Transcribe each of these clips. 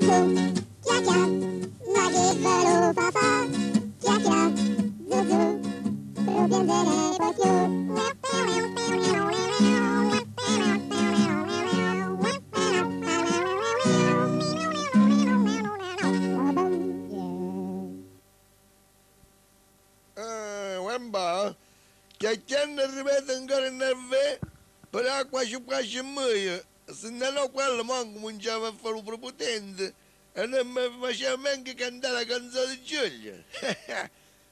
Zuzu, chia chia, ma che bello papà, chia chia, Zuzu, più piangere poi Se non ho quello, manco cominciava a fare un prepotente e non mi faceva neanche cantare la canzone di Giulia.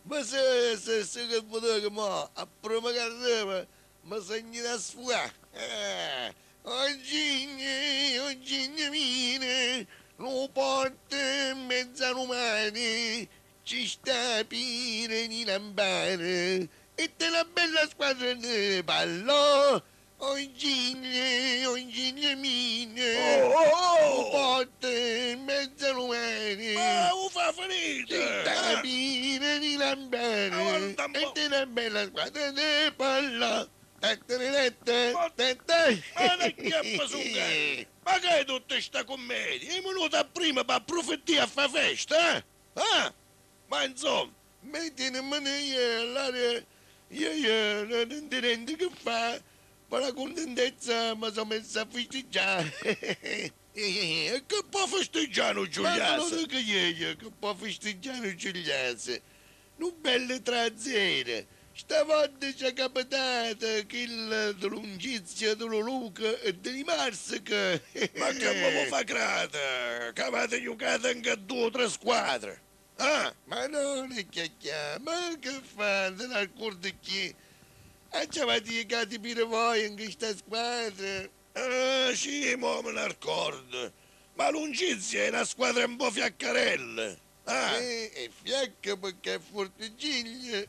ma se, se, se che potevo, ma a prima carriera, mi segni da sfugare. Eh, oggi, oggi mine, lo porta in mezzo a umani, ci sta pire di lampare, e te la bella squadra di ballo, oggi, oggi mine, Oh, oh, oh! porta in mezzo a umani. Ma lo fa finire! Città eh? pire di un e te la bella squadra di ballo. Ma non chiappa su un. Ma che è tutta sta commedia? È venuta prima per approfittare a fare festa, eh? Ah? Ma insomma, Mettine mano io, allora io, io non ti rendi che fa, per la contentezza mi sono messa a e Ma te lo Giuliano? dico io, che può festeggiare Giuliase. Non belle trazzere. Stavolta ci è capitato che il dell'ungizio dello Luca e di Marsica. Ma che mi fa crata? Che avete giocato anche due o tre squadre? Ah? Ma non è chiacchiere, ma che fa? Non ricordo chi? E ci avete llegati per voi in questa squadra? Ah, sì, mo me ne ricordo. Ma l'Ungizia è una squadra un po' fiaccarella. Ah? Eh, è fiacca perché è fortigiglia.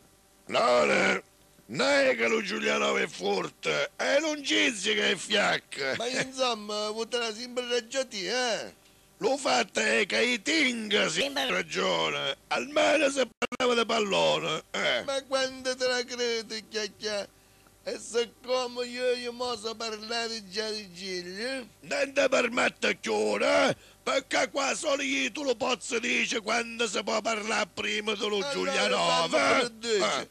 No, no. Non è che lo Giuliano è forte, è l'Ungizia che è fiacca. Ma insomma, avuto sempre ragione, eh? Lo fatto è che i Ting si ha ragione. Almeno se parlava di pallone. Eh. Ma quando te la credi, chiacchiere? E siccome io io mo so parlare già di Giglio, Non ti permette chiudere, perché qua solo io tu lo posso dire quando si può parlare prima dello Giulianova. Allora, dice,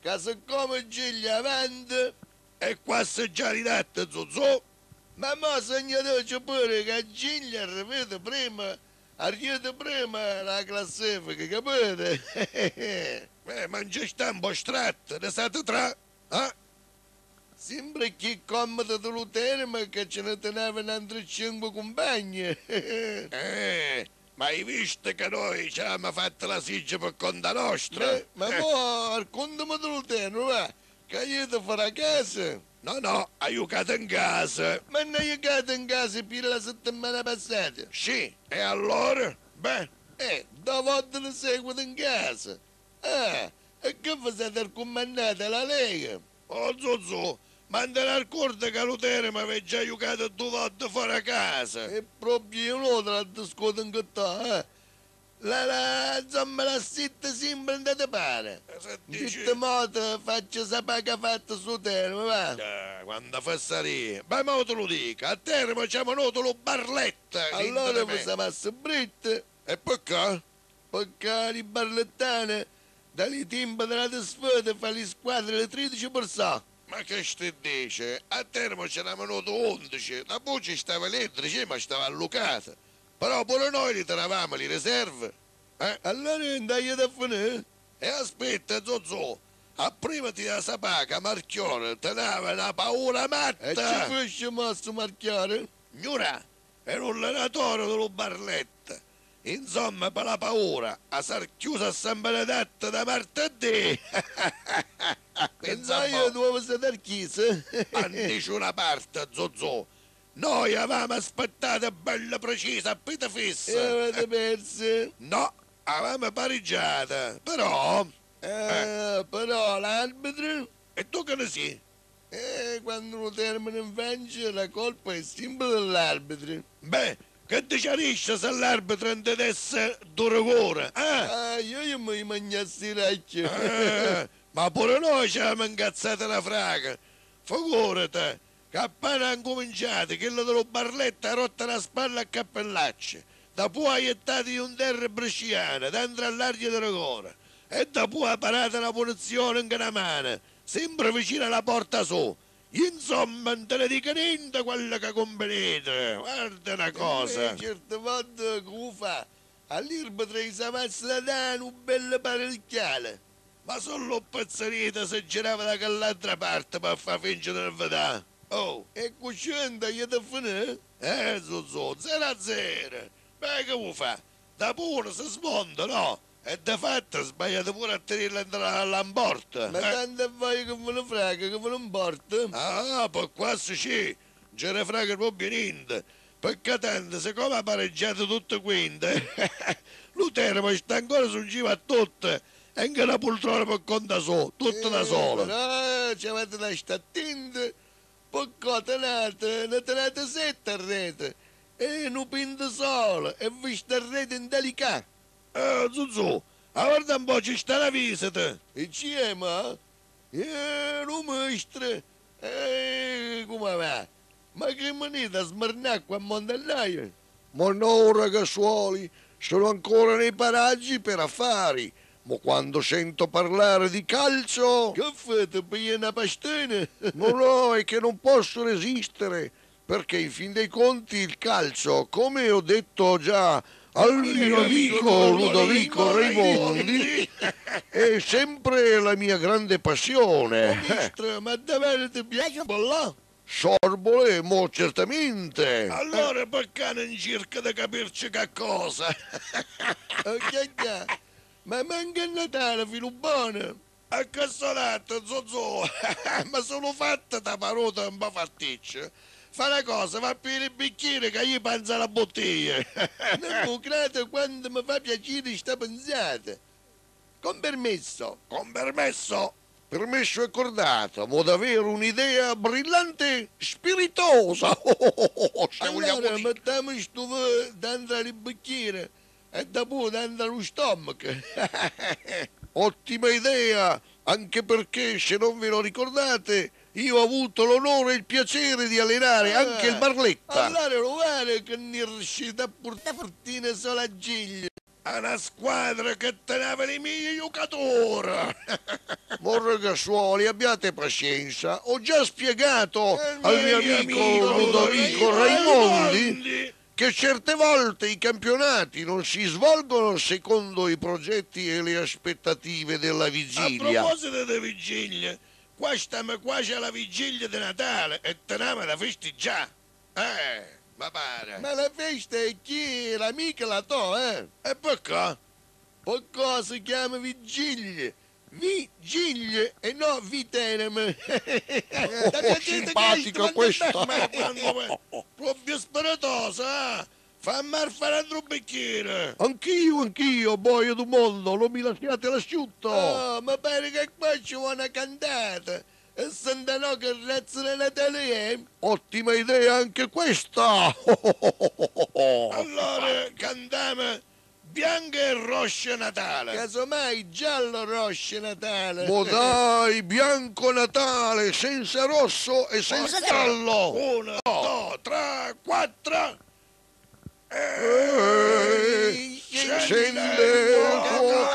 che siccome Giglio avanti, E qua si già ridette, Zuzù. ma mo segnalaci pure che Giglio arrivato prima, arrivato prima la classifica, capite? Eh, ma non sta un po' stretto, ne state tre. Eh? Sembra che comodo dello termo che ce ne tenevano altri cinque compagni. Eh, ma hai visto che noi ci abbiamo fatto la sigla per conta nostra? Eh, ma mo raccontami dello termo, va, che io devo fare a casa. No, no, hai giocato in casa. Ma non caduto in casa per la settimana passata. Sì, e allora? Beh, Eh, due volte ne seguito in casa. Ah, e che fate il comandato alla Lega? oh Zuzù, ma te ne ricordi che l'Utere mi aveva già giocato due volte fuori casa? E proprio io non te la discuto in che eh? La, la, insomma, la sitta sempre andate pare. Eh, questo modo faccio sapere che ha fatto su termo, va? Eh, quando fessaria. Beh, ma te lo dico, a terra ci hanno venuto lo barletta. Allora mi siamo a britte, E perché? perché le barlettane dalle timbe della sfida fa le squadre le 13 persone. Ma che stai dice? A terra ce n'è venuto 11. La voce stava lì, ma stava allucata. Però pure noi li tenevamo le riserve. Eh? Allora andai da finire. E aspetta, Zozzo, a prima ti da sapere che Marchione teneva una paura E ci matta. fece mosso marchiare. Gnura, era un allenatore dello Barletta. Insomma, per la paura, a sar chiusa a San Benedetto da martedì. Pensai io dovevo stare chiesa. Andici una parte, Zozzo. Noi avevamo aspettato bella precisa, pita E fissa. avete perso. No, avevamo pareggiata. Però, Eh, però l'arbitro, e tu che ne sei? eh, quando lo termina in Francia, la colpa è sempre dell'arbitro. Beh, che ti chiarisce se l'arbitro non ti desse due rigore, eh? Ah, io io mi mangiassi il racchio. Eh, ma pure noi ci abbiamo incazzata la fraga. Figurati, che appena hanno cominciato, quello dello barletto ha rotto la spalla a cappellacci. da poi aiuttati un terra bresciana, tanto all'aria di rigore, e da poi parata la punizione in una sempre vicino alla porta su. Insomma, non te ne dico niente quello che convenite, guarda una cosa. E certe volte come fa? All'irba tra i samassi da un bel parecchiale. Ma solo pazzerita se girava da quell'altra parte per far fingere di vedere. Oh, E cuscenda gli da finire? eh, Zuzù, 0 a 0. Beh, che vuoi fa? Da pure si smonta, no? E da fatto sbagliate pure a tenerla all'amporta. Ma tanto vai che me ne frega, che me ne importa? Ah, per questo sì, ce ne frega proprio niente. Perché tanto, siccome ha pareggiato tutto quinte, Lutero poi sta ancora su giro a tutte, anche la poltrona per conta solo, tutta da Eh, sola. Però ci avete stare attenti. Poi tenete, ne tenete sette a rete. E non pinte solo, e vi sta a rete indelicato. Eh, Zuzù, guarda un po', ci sta la visita. E ci è, ma? Eh, non mostra. Eh, come va? Ma che venite a smarnare qua a Mondallaio? Ma no, ragazzuoli, sono ancora nei paraggi per affari. Ma quando sento parlare di calcio, Che fate, per una pastena? no, no, è che non posso resistere. Perché in fin dei conti il calcio, come ho detto già al mio amico Ludovico Raimondi, è sempre la mia grande passione. Ministro, ma davvero ti piace là? Sorbole, mo certamente. Allora perché non cerca di capirci che cosa? Ma manca il Natale, filo buono. A che sonato, Zozzo? Ma sono fatta da parola un po' fatticcia. Fa una cosa, va a pigliare il bicchiere che io penso alla bottiglia. Non credere quando mi fa piacere sta pensata. Con permesso. Con permesso. Permesso accordato, mo davvero un'idea brillante, spiritosa. Se vogliamo Allora dire. mettiamo sto dentro il bicchiere e dopo dentro lo stomaco. Ottima idea, anche perché se non ve lo ricordate, io ho avuto l'onore e il piacere di allenare anche il Barletta. Allora lo guarda che ne è riuscito a portare fortuna solo a Giglio. A una squadra che teneva i miei giocatori. Ma ragazzuoli, abbiate pazienza, ho già spiegato Eh, al mio amico Ludovico Raimondi che certe volte i campionati non si svolgono secondo i progetti e le aspettative della A vigilia. proposito di vigilia, qua stiamo quasi alla vigilia di Natale e teniamo da festeggiare. Eh, ma pare. Ma la festa è chi? L'amica la to, eh? E perché? Poi cosa si chiama vigilia? Vigilia e no viterame. Oh, simpatica questa. Ma quando... Proprio speratosa, eh? Fammi fare un bicchiere. Anch'io, anch'io, boia du mondo, non mi lasciate l'asciutto. Oh, ma pare che qua ci vuole una cantata. E senta no che razza di Natale è? Ottima idea anche questa. Allora cantiamo Bianca e Rossa Natale. Casomai giallo rosce Natale. Ma dai, bianco Natale, senza rosso e senza giallo. Uno, due, tre, quattro. Ehi, scende il tuo